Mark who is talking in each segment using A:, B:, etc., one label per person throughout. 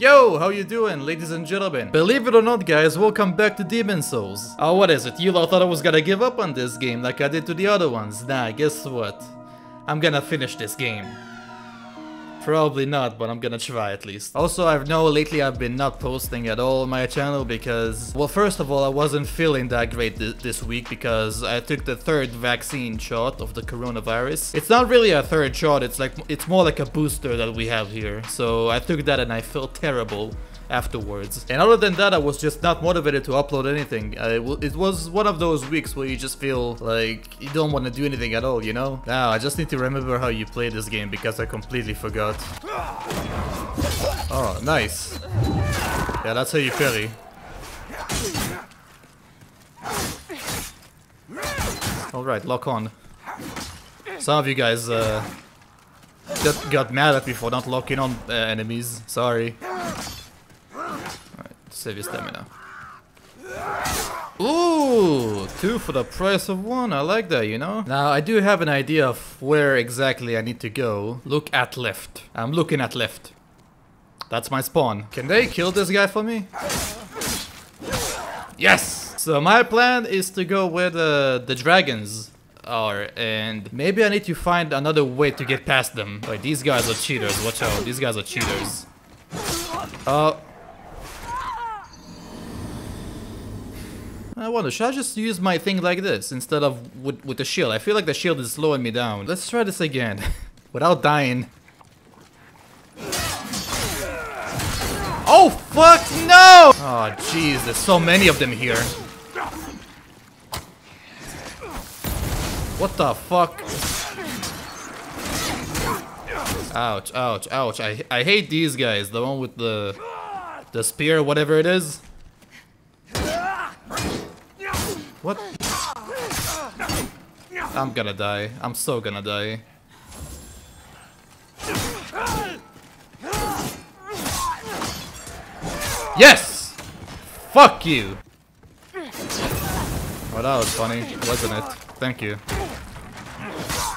A: Yo, how you doing, ladies and gentlemen? Believe it or not, guys, welcome back to Demon Souls. Oh, what is it? You all thought I was gonna give up on this game like I did to the other ones. Nah, guess what? I'm gonna finish this game. Probably not, but I'm gonna try at least. Also, I've know lately I've been not posting at all my channel because, well, first of all, I wasn't feeling that great th this week because I took the third vaccine shot of the coronavirus. It's not really a third shot, it's like, it's more like a booster that we have here. So I took that and I felt terrible afterwards. And other than that, I was just not motivated to upload anything. Uh, it, it, was one of those weeks where you just feel like you don't want to do anything at all, you know? Now, I just need to remember how you play this game because I completely forgot. Oh, nice. Yeah, that's how you parry. Alright, lock on. Some of you guys uh, got, got mad at me for not locking on uh, enemies. Sorry. Save your stamina. Ooh, two for the price of one. I like that, you know? Now, I do have an idea of where exactly I need to go. Look at left. I'm looking at left. That's my spawn. Can they kill this guy for me? Yes! So my plan is to go where the, the dragons are and maybe I need to find another way to get past them. Like, these guys are cheaters. Watch out. These guys are cheaters. Uh, I wonder, should I just use my thing like this instead of with, with the shield? I feel like the shield is slowing me down. Let's try this again. Without dying. Oh, fuck, no! Oh, jeez, there's so many of them here. What the fuck? Ouch, ouch, ouch. I, I hate these guys. The one with the, the spear, whatever it is. What? I'm gonna die. I'm so gonna die. Yes! Fuck you! Oh, that was funny, wasn't it? Thank you.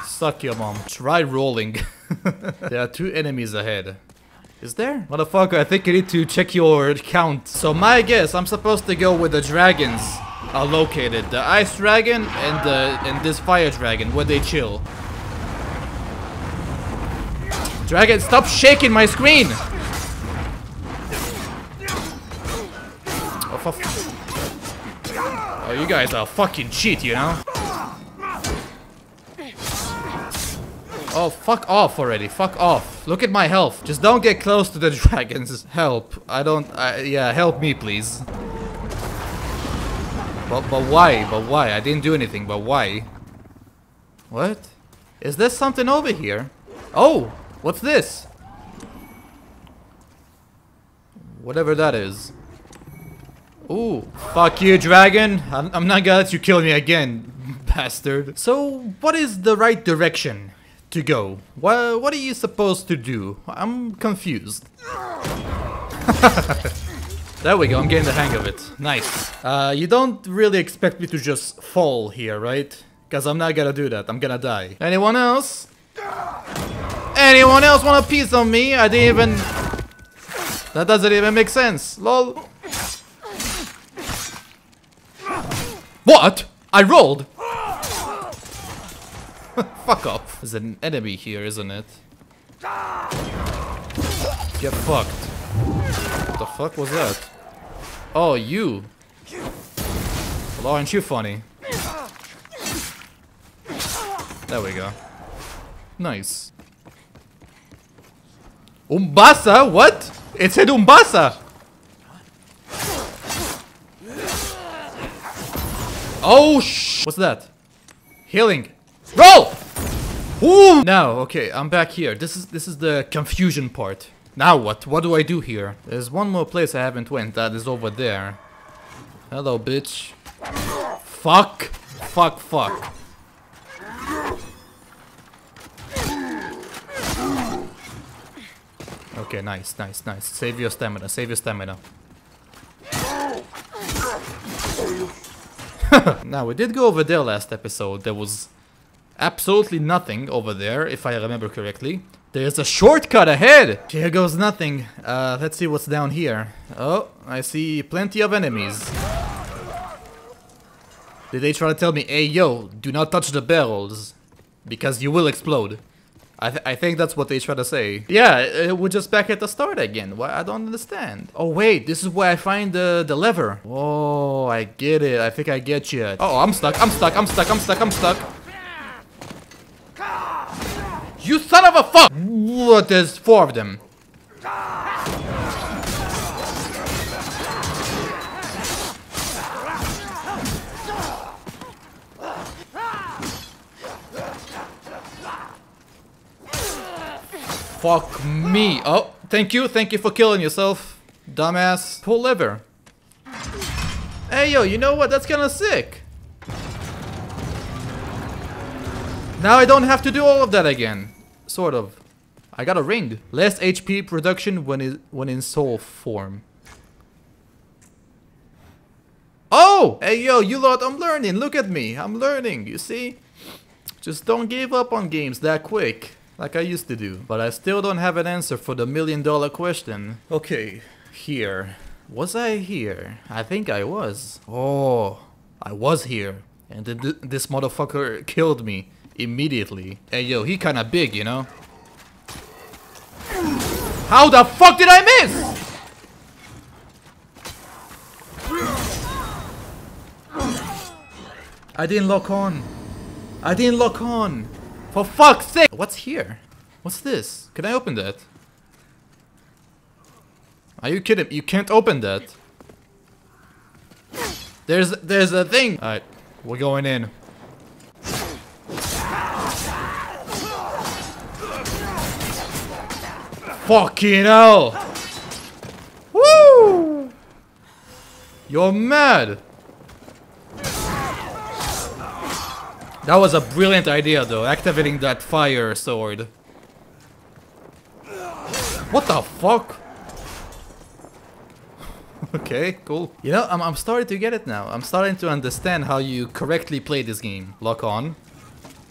A: Suck your mom. Try rolling. there are two enemies ahead. Is there? Motherfucker, I think you need to check your count. So my guess, I'm supposed to go with the dragons are located. The ice dragon and the and this fire dragon, where they chill. Dragon, stop shaking my screen! Oh, oh you guys are fucking cheat, you know? Oh, fuck off already. Fuck off. Look at my health. Just don't get close to the dragons. Help. I don't... I, yeah, help me, please. But, but why? But why? I didn't do anything, but why? What? Is there something over here? Oh! What's this? Whatever that is. Ooh. Fuck you, dragon! I'm, I'm not gonna let you kill me again, bastard. So, what is the right direction to go? What, what are you supposed to do? I'm confused. There we go, I'm getting the hang of it. Nice. Uh, you don't really expect me to just fall here, right? Because I'm not gonna do that, I'm gonna die. Anyone else? Anyone else want a piece of me? I didn't even... That doesn't even make sense. LOL. What? I rolled? Fuck off. There's an enemy here, isn't it? Get fucked. What the fuck was that? Oh, you. Well, aren't you funny? There we go. Nice. Umbasa? What? It said Umbasa! Oh sh! What's that? Healing. Roll! Ooh! Now, okay, I'm back here. This is this is the confusion part. Now what? What do I do here? There's one more place I haven't went. That is over there. Hello, bitch. Fuck. Fuck, fuck. Okay, nice, nice, nice. Save your stamina, save your stamina. now, we did go over there last episode. There was absolutely nothing over there, if I remember correctly. There's a shortcut ahead! Here goes nothing. Uh, let's see what's down here. Oh, I see plenty of enemies. Did they try to tell me, hey yo, do not touch the barrels, because you will explode? I, th I think that's what they try to say. Yeah, we're just back at the start again. Why? I don't understand. Oh wait, this is where I find the, the lever. Oh, I get it. I think I get you. Oh, I'm stuck, I'm stuck, I'm stuck, I'm stuck, I'm stuck. Son a fuck! What? There's four of them. Fuck me. Oh, thank you. Thank you for killing yourself. Dumbass. Pull lever. Hey, yo, you know what? That's kind of sick. Now I don't have to do all of that again. Sort of. I got a ring. Less HP production when it when in soul form. Oh! Hey yo, you lot, I'm learning. Look at me. I'm learning, you see? Just don't give up on games that quick. Like I used to do. But I still don't have an answer for the million dollar question. Okay, here. Was I here? I think I was. Oh, I was here. And th this motherfucker killed me immediately. Hey yo, he kinda big, you know? How the fuck did I miss? I didn't lock on. I didn't lock on. For fuck's sake! What's here? What's this? Can I open that? Are you kidding? You can't open that. There's there's a thing. Alright, we're going in. Fucking hell! Woo! You're mad! That was a brilliant idea though, activating that fire sword. What the fuck? okay, cool. You know, I'm, I'm starting to get it now. I'm starting to understand how you correctly play this game. Lock on.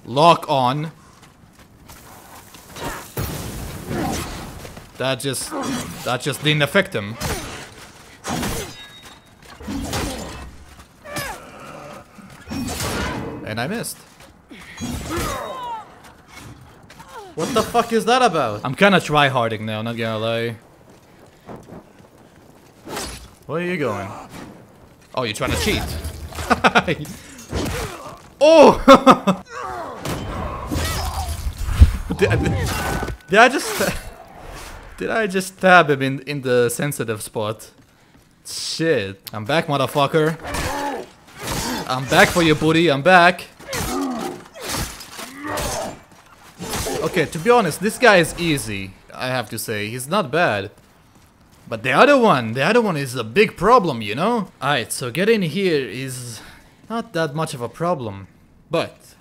A: Lock on. That just... That just didn't affect him. And I missed. What the fuck is that about? I'm kinda tryharding now, not gonna lie. Where are you going? Oh, you're trying to cheat. oh! did, did I just... Did I just stab him in, in the sensitive spot? Shit. I'm back, motherfucker. I'm back for you, booty. I'm back. Okay, to be honest, this guy is easy. I have to say. He's not bad. But the other one, the other one is a big problem, you know? Alright, so getting here is not that much of a problem. But,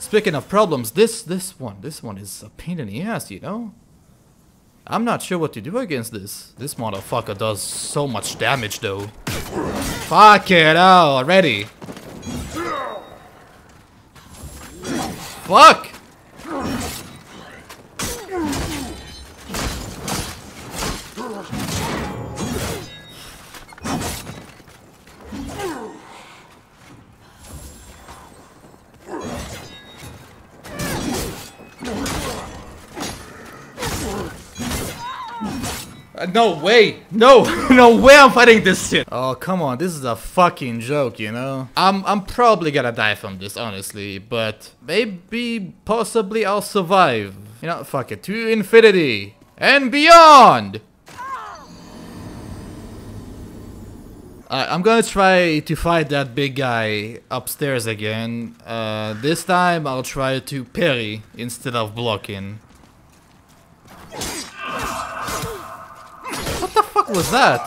A: speaking of problems, this, this one, this one is a pain in the ass, you know? I'm not sure what to do against this. This motherfucker does so much damage though. Fuck it out already. Fuck! No way! No! no way I'm fighting this shit! Oh, come on, this is a fucking joke, you know? I'm, I'm probably gonna die from this, honestly, but maybe, possibly I'll survive. You know, fuck it, to infinity and beyond! Uh, I'm gonna try to fight that big guy upstairs again. Uh, this time I'll try to parry instead of blocking. Was that?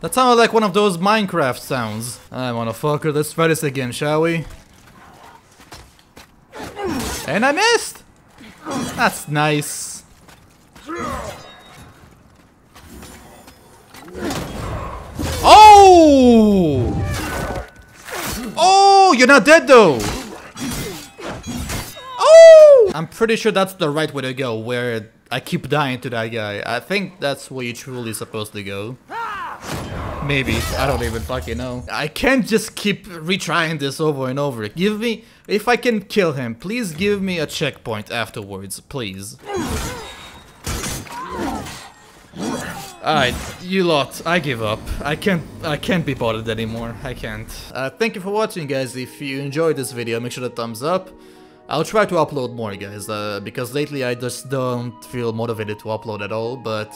A: That sounded like one of those Minecraft sounds. Alright, motherfucker, let's try this again, shall we? And I missed! That's nice. Oh! Oh, you're not dead though! Oh! I'm pretty sure that's the right way to go, where I keep dying to that guy. I think that's where you're truly supposed to go. Maybe. I don't even fucking know. I can't just keep retrying this over and over. Give me... If I can kill him, please give me a checkpoint afterwards, please. Alright, you lot, I give up. I can't I can't be bothered anymore. I can't. Uh, thank you for watching guys. If you enjoyed this video, make sure to thumbs up. I'll try to upload more guys, uh, because lately I just don't feel motivated to upload at all, but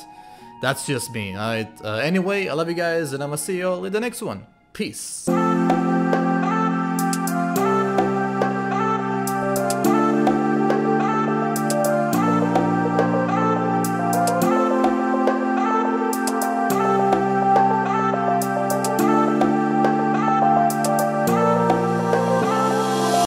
A: that's just me, alright? Uh, anyway, I love you guys and I'ma see you all in the next one. Peace.